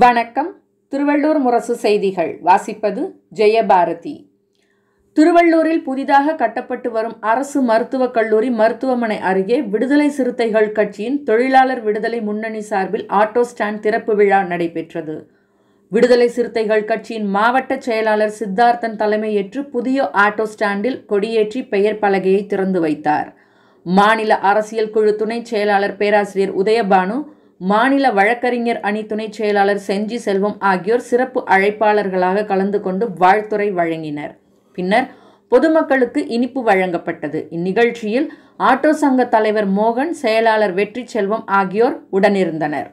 வணக்கம். திருவள்ளூர் முரசு செய்திகள். வாசிப்பது ஜெயபாரதி. திருவள்ளூரில் புதிதாக கட்டப்பட்டு வரும் அரசு மருத்துவக் கல்லூரி மருத்துவமனை அருகே விடுதலை சிறுத்தைகள் கட்சியின் தொழிலாளர் விடுதலை முன்னணி சார்பில் ஆட்டோ ஸ்டாண்ட் திறப்பு விழா நடைபெற்றது. விடுதலை சிறுத்தைகள் கட்சியின் மாவட்ட செயலாளர் சித்தார்த்தன் தலைமையேற்று புதிய ஆட்டோ ஸ்டாண்டில் கொடியேற்றி பெயர் பலகையை திறந்து வைத்தார். மாநில அரசியல் குழு துணை செயலாளர் பேராசிரியர் உதயபானு மாநில வழக்கறிஞர் அணி துணைச் செயலாளர் செஞ்சி செல்வம் ஆகியோர் சிறப்பு அழைப்பாளர்களாக கலந்து கொண்டு வாழ்த்துறை வழங்கினர். பின்னர் பொதுமக்களுக்கு இனிப்பு வழங்கப்பட்டது. இந்நிகழ்ச்சியில் ஆட்டோ சங்க தலைவர் மோகன் செயலாளர் வெற்றி செல்வம் ஆகியோர் உடனிருந்தனர்.